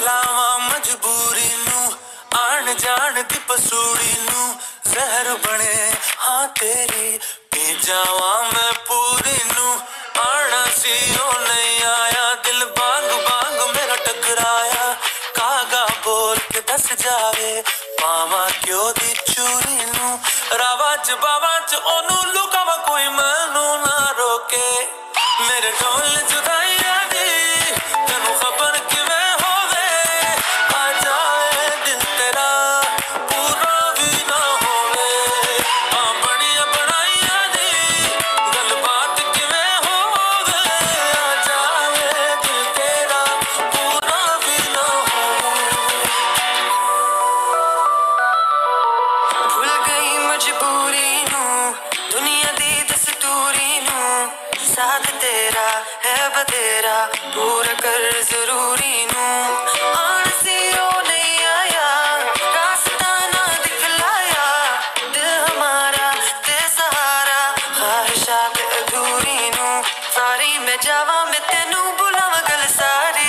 ਲਾਵਾਂ ਮਜਬੂਰੀ ਨੂੰ, ਆਣ ਜਾਣ ਦੀ ਪਸੂੜੀ ਨੂੰ। ਜ਼ਹਿਰ ਬਣੇ, ਹਾਂ ਤੇਰੀ ਪੀ ਜਾਵਾਂ ਮੈਂ ਪੂਰੀ ਨੂੰ। ਆਣਾ ਸੀ, ਉਹ ਨਹੀਂ ਆਇਆ, ਦਿਲ ਬਾਗ ਬਾਗ ਮੇਰਾ ਟਕਰਾਇਆ। ਕਾਗਾ ਬੋਲ ਕੇ ਦੱਸ ਜਾਵੇ, ਪਾਵਾਂ ਕਿਉਂ ਦੀ ਚੂਰੀ ਨੂੰ? ਰਾਵਾ ਚ ਬਾਵਾ ਚ ਉਹਨੂੰ ਲੁਕਾਵਾ ਕੋਈ, ਮੈਨੂੰ ਨਾ ਰੋਕੇ। ਮੇਰੇ ਢੋਲ ਚ ਸਾਥ ਤੇਰਾ ਹੈ ਬਤੇਰਾ ਪੂਰਾ ਕਰ ਜ਼ਰੂਰੀ ਨੂੰ। ਆਣ ਸੀ ਨਹੀਂ ਆਇਆ, ਰਾਸਤਾ ਨਾ ਦਿਖਲਾਇਆ। ਦਿਲ ਹਮਾਰਾ ਤੇ ਸਹਾਰਾ ਖਾਹਿਸ਼ਾਤ ਅਧੂਰੀ ਨੂੰ। ਸਾਰੀ ਮੈਂ ਜਾਵਾਂ, ਮੈਂ ਤੈਨੂੰ ਬੁਲਾਵਾਂ ਗੱਲ ਸਾਰੀ।